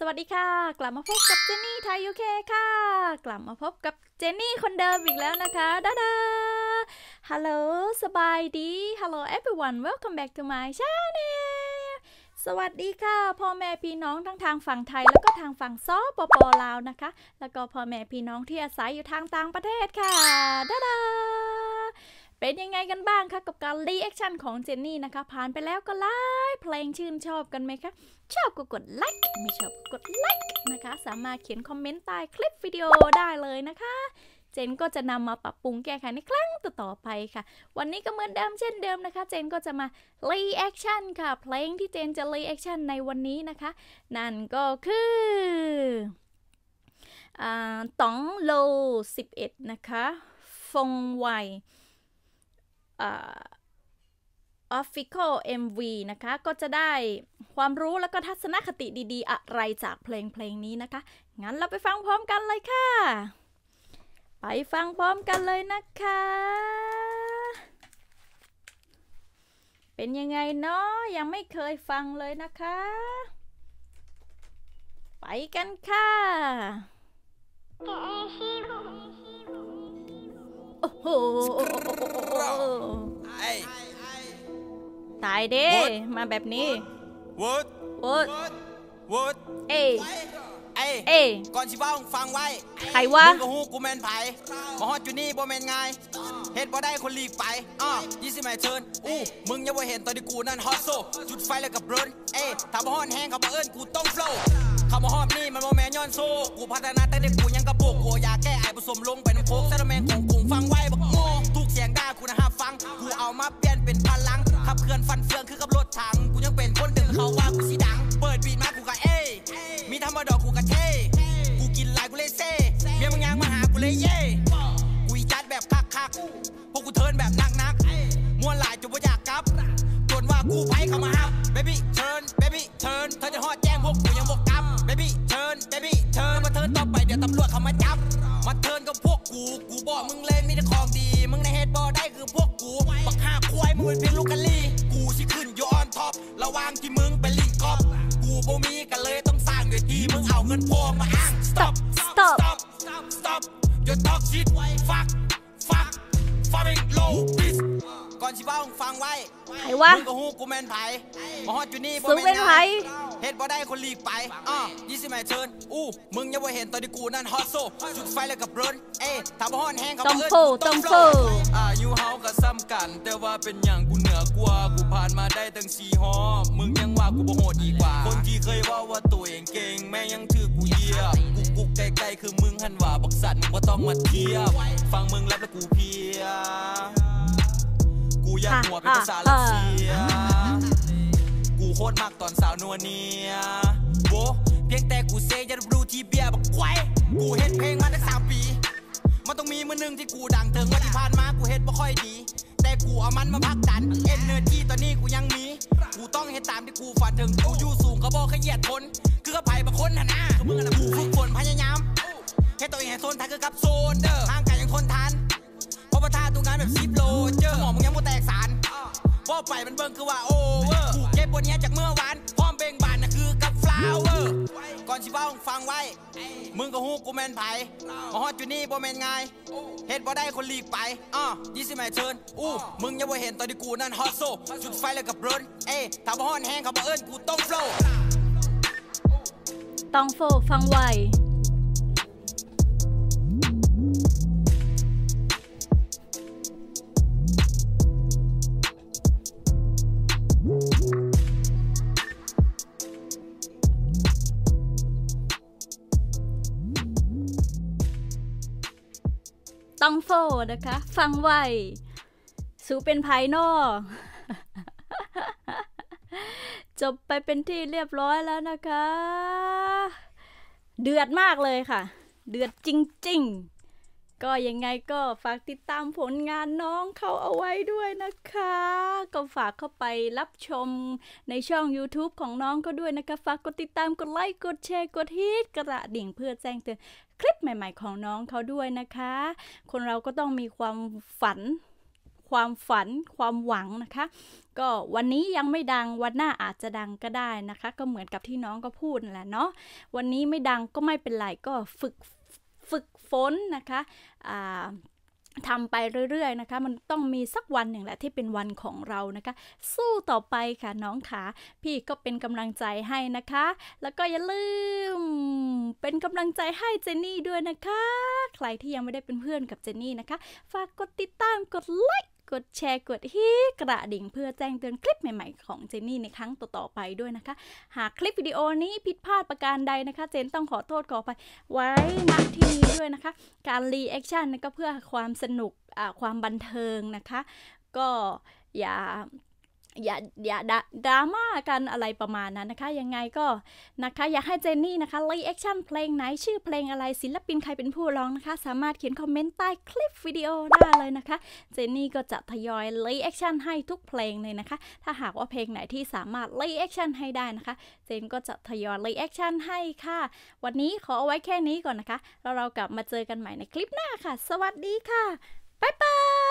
สวัสดีค่ะ กลับมาพบกับเจนนี่ไทยยูเคค่ะ กลับมาพบกับเจนนี่คนเดิมอีกแล้วนะคะดาดาฮัลโหลสบายดี Hello everyone welcome back to my channel สวัสดีค่ะพ่อแม่พี่น้องทั้งทางฝั่งไทย แล้วก็ทางฝั่งสปป.ลาวนะคะ แล้วก็พ่อแม่พี่น้องที่อาศัยอยู่ทางต่างประเทศค่ะดาดา เป็นยังไงกันบ้างคะกับการ reaction ของเจนนี่นะคะ ผ่านไปแล้วก็ไลค์เพลงชื่นชอบกันไหมคะ ชอบก็กดไลค์ไม่ชอบก็กดไลค์นะคะ สามารถเขียนคอมเมนต์ใต้คลิปวิดีโอได้เลยนะคะ เจนก็จะนำมาปรับปรุงแก้ไขในครั้งต่อๆไปค่ะ วันนี้ก็เหมือนเดิมเช่นเดิมนะคะ เจนก็จะมา reaction ค่ะ เพลงที่เจนจะ reaction ในวันนี้นะคะ นั่นก็คืออ่า TONGFLOW11 นะคะ ฟังไว Official MV นะคะ ก็จะได้ความรู้แล้วก็ทัศนคติดีๆ อะไรจากเพลงเพลงนี้นะคะ งั้นเราไปฟังพร้อมกันเลยค่ะ ไปฟังพร้อมกันเลยนะคะ เป็นยังไงเนาะยังไม่เคยฟังเลยนะคะ ไปกันค่ะ ตายเด้ มาแบบนี้วุฒโอ๊ยวุฒเอ้ยไอ้เอ้ยก่อนสิเว้าฟังไว้ใครวะมึงก็ฮู้กูแม่นไผมาฮอดอยู่นี่บ่แม่นง่ายเฮ็ดบ่ได้คนลีกไปอ้อยี่สิแม่เชิญอู้มึงยังบ่เห็นตอนที่กูนั่นฮอตโซจุดไฟแล้วกับเบิร์นเอ้ถ้าบ่ฮอดแห้งเขาบ่เอิ้นกูต้องโฟลว์คำว่าฮอดนี่มันบ่แม่นย้อนโซกูพัฒนาแต่เด็กกูยังกระโปงกูอยากแก้ไอผสมลงไป อนฟันเฟืองคือกับรถถัง กูยังเป็นคนดึงเขาว่ากูสีดัง เปิดบีดมากูกะเอมีธรรมดอกกูกะเท กูกินหลายกูเลยเซ่เมียมึงยังมาหากูเลยเย่กูอีจัดแบบคักคักพวกกูเทินแบบนักนักๆมวนหลายจนบ่อยากกลับจนว่ากูไปเข้ามาฮับ baby turn baby turn อยู่ออนท็อประหว่างที่มึงไปลิงกอบกูบ่มีกันเลยต้องสร้างด้วยทีมึงเอาเงินพองมาอ้าง stop Stop stop stop stop your talk shit fuck fuck fucking low bitch ก่อนสิเว้าฟังไว้ใครวะมึงก็ฮู้กูแม่นไผมาฮอดอยู่นี่บ่สูงเป็นไผง่าย เฮ็ดบ่ได้คนลีกไปอ้อยี่สิแม่เชิญอู้มึงยังบ่เห็นตอนที่กูนั่นฮอตโซจุดไฟแล้วกับเบิร์นเอ้ถ้าบ่ฮอดแห้งเขาต้องบ่เอิ้นโฟกูต้องโฟ flow อายุเฮาก็ซ้ำกัน แต่ว่าเป็นอย่างกูเหนือกว่ากูผ่านมาได้ตั้งสี่หอมึงยังว่ากูบ่โหดดีกว่า คนที่เคยว่าว่าตัวเองเก่งแม่งยังถือกูเหยียบกูกุกไกลๆคือมึงหันว่าบักสัตว์มึงบ่ต้องมาเทียบฟังมึงแล้วแล้วกูเพลียกูอยากหัวเป็นภาษารัสเซียกู โคตรมากตอนสาวนัวเนียโวเพียงแต่กูเซยันรู้ที่เบียบักควกูเฮ็ดเพลงมาตั้งสามปี มันต้องมีมือหนึ่งที่กูดังเถิงว่าที่ผ่านมากูเฮ็ดบ่ค่อยดี แต่กูเอามันมาพักดันเอ็นเนอร์จีตอนนี้กูยังมี กูต้องเฮ็ดตามที่กูฝันถึงกูอยู่สูงเขาบอกขยียดทนคือเขาไผ่บางคนหนหน้าคือมึงอะนะกูฝึกฝนพยายามเฮ็ดตัวเองให้ทนทานคือกับโซนเด้อทางไกายยังทนทานเพราะประทาตัวงานแบบซิปโลเจอสมองมึงยังบ่แตกสารว่าไปมันเบิ่งคือว่าโอเวอร์ วเก็บบนเนี้ยจากเมื่อวานพร้อมเบ่งบานน่ะคือกับฟลาวเวอร์ก่อนสิเว้าฟังไว้ มึงก็ฮู้กูแมนไผ่มาฮอดอยู่นี่บ่แมนไงเฮ็ดบ่ได้คนหลีกไปอ้อยี่สิบแม่เชิญอู้มึงยังบ่เห็นตอนที่กูนั่นฮอตโซจุดไฟแล้วกับเบิร์นเอ้ถ้าบ่ฮอดแห้งเขาบ่เอิ้นกูต้องโฟต้องโฟฟังไว ต้องโฟนะคะ ฟังไวสูเป็นภายนอก จบไปเป็นที่เรียบร้อยแล้วนะคะ เดือดมากเลยค่ะ เดือดจริง ๆ ก็ยังไงก็ฝากติดตามผลงานน้องเขาเอาไว้ด้วยนะคะ ก็ฝากเข้าไปรับชมในช่อง YouTube ของน้องก็ด้วยนะคะ ฝากกดติดตามกดไลค์กดแชร์กดฮิตกระดิ่งเพื่อแจ้งเตือนคลิปใหม่ๆของน้องเขาด้วยนะคะ คนเราก็ต้องมีความฝันความฝันความหวังนะคะ ก็วันนี้ยังไม่ดังวันหน้าอาจจะดังก็ได้นะคะ ก็เหมือนกับที่น้องก็พูดแหละเนาะวันนี้ไม่ดังก็ไม่เป็นไรก็ฝึกฝ ฝึกฝนนะคะทำไปเรื่อยๆนะคะ มันต้องมีสักวันหนึ่งแหละที่เป็นวันของเรานะคะ สู้ต่อไปค่ะน้องขาพี่ก็เป็นกำลังใจให้นะคะ แล้วก็อย่าลืมเป็นกำลังใจให้เจนนี่ด้วยนะคะ ใครที่ยังไม่ได้เป็นเพื่อนกับเจนนี่นะคะ ฝากกดติดตามกดไลค์ กดแชร์กดฮีกระดิ่งเพื่อแจ้งเตือนคลิปใหม่ๆของเจนนี่ในครั้งต่อๆไปด้วยนะคะ หากคลิปวิดีโอนี้ผิดพลาดประการใดนะคะ เจนต้องขอโทษขออภัยไว้ณที่นี้ด้วยนะคะ การ reaction ก็เพื่อความสนุกความบันเทิงนะคะ ก็อย่า อย่าอย่าดราม่ากันอะไรประมาณนั้นนะคะ ยังไงก็นะคะ อยากให้เจนนี่นะคะ reaction เพลงไหนชื่อเพลงอะไรศิลปินใครเป็นผู้ร้องนะคะ สามารถเขียนคอมเมนต์ใต้คลิปวิดีโอได้เลยนะคะ เจนนี่ก็จะทยอย reaction ให้ทุกเพลงเลยนะคะ ถ้าหากว่าเพลงไหนที่สามารถ reaction ให้ได้นะคะ เจนก็จะทยอย reaction ให้ค่ะ วันนี้ขอเอาไว้แค่นี้ก่อนนะคะแล้วเรากลับมาเจอกันใหม่ในคลิปหน้าค่ะ สวัสดีค่ะบ๊ายบาย